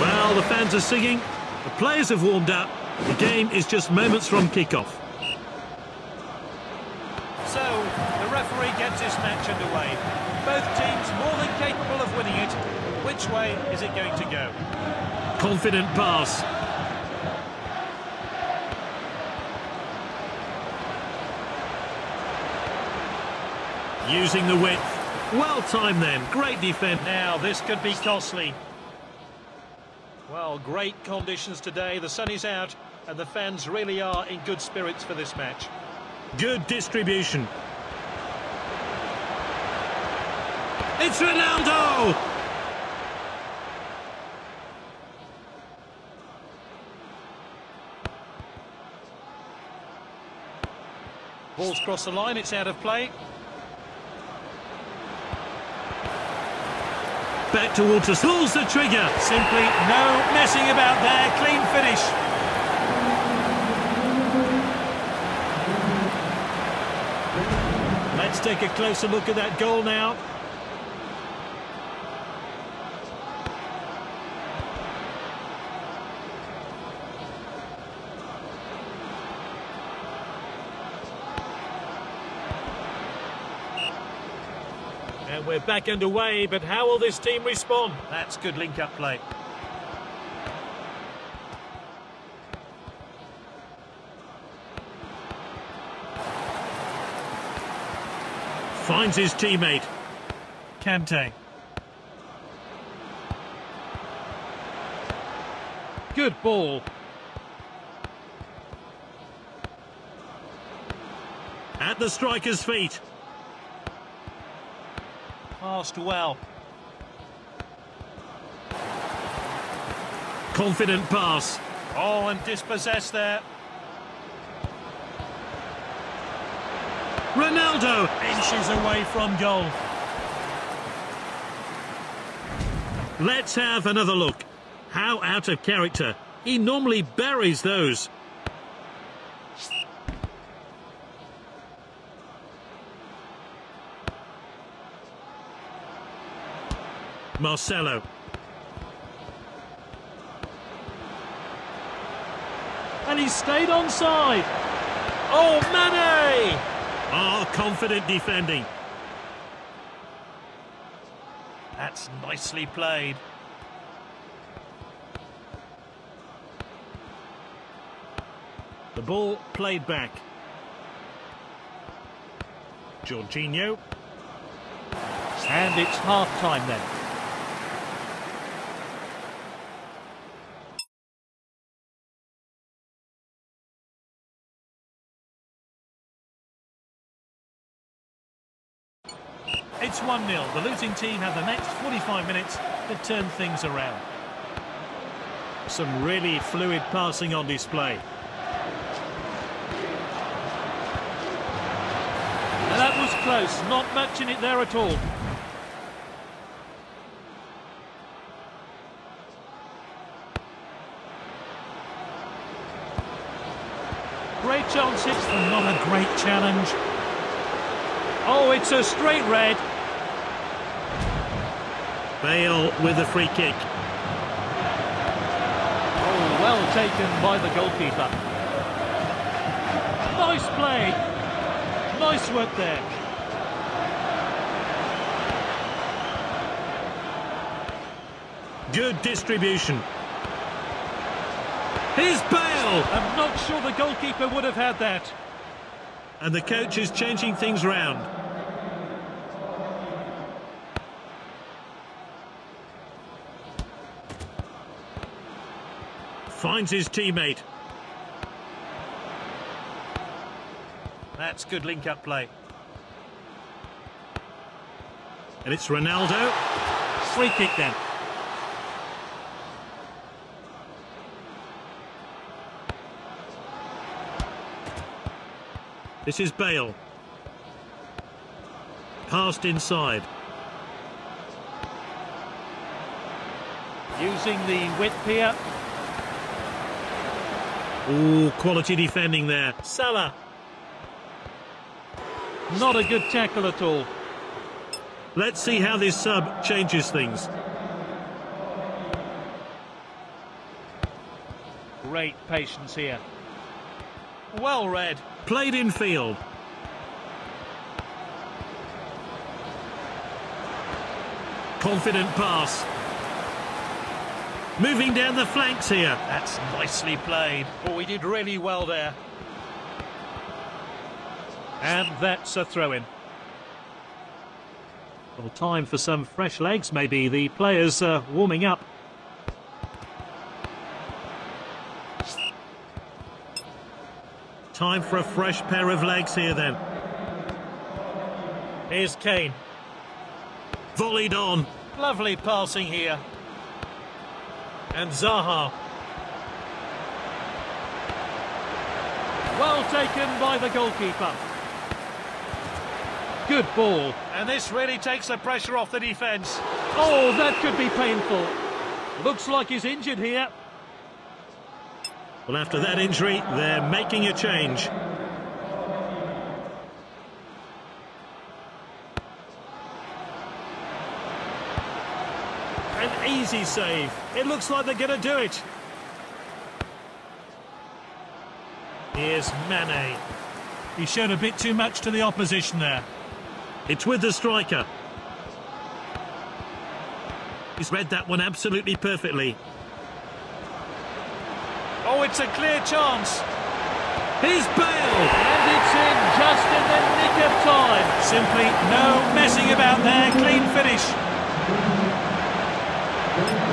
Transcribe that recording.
Well, the fans are singing, the players have warmed up, the game is just moments from kick-off. So, the referee gets this match underway. Both teams more than capable of winning it. Which way is it going to go? Confident pass. Using the width. Well timed then. Great defence. Now, this could be costly. Well, great conditions today. The sun is out and the fans really are in good spirits for this match. Good distribution. It's Ronaldo! Ball's crossed the line, it's out of play. Back towards us, pulls the trigger. Simply no messing about there, clean finish. Let's take a closer look at that goal now. And we're back underway, but how will this team respond? That's good link-up play. Finds his teammate. Kante. Good ball. At the striker's feet. Passed well. Confident pass. Oh, and dispossessed there. Ronaldo! Inches away from goal. Let's have another look. How out of character. He normally buries those. Marcelo. And he stayed on side. Oh, Mane! Ah, oh, confident defending. That's nicely played. The ball played back. Jorginho. And it's half-time then. It's 1-0. The losing team have the next 45 minutes to turn things around. Some really fluid passing on display. And that was close. Not much in it there at all. Great chances and not a great challenge. It's a straight red. Bale with the free kick. Oh, well taken by the goalkeeper. Nice play. Nice work there. Good distribution. Here's Bale! I'm not sure the goalkeeper would have had that. And the coach is changing things round. Finds his teammate. That's good link-up play. And it's Ronaldo. Free kick then. This is Bale. Passed inside. Using the width here. Ooh, quality defending there. Salah. Not a good tackle at all. Let's see how this sub changes things. Great patience here. Well read. Played in field. Confident pass. Moving down the flanks here. That's nicely played. Oh, he did really well there. And that's a throw-in. Well, time for some fresh legs, maybe. The players uh, warming up. Time for a fresh pair of legs here, then. Here's Kane. Volleyed on. Lovely passing here. And Zaha. Well taken by the goalkeeper. Good ball. And this really takes the pressure off the defence. Oh, that could be painful. Looks like he's injured here. Well, after that injury, they're making a change. An easy save. It looks like they're going to do it. Here's Mane. He showed a bit too much to the opposition there. It's with the striker. He's read that one absolutely perfectly. Oh, it's a clear chance. He's Bale! And it's in just in the nick of time. Simply no messing about there. Clean finish. Thank you.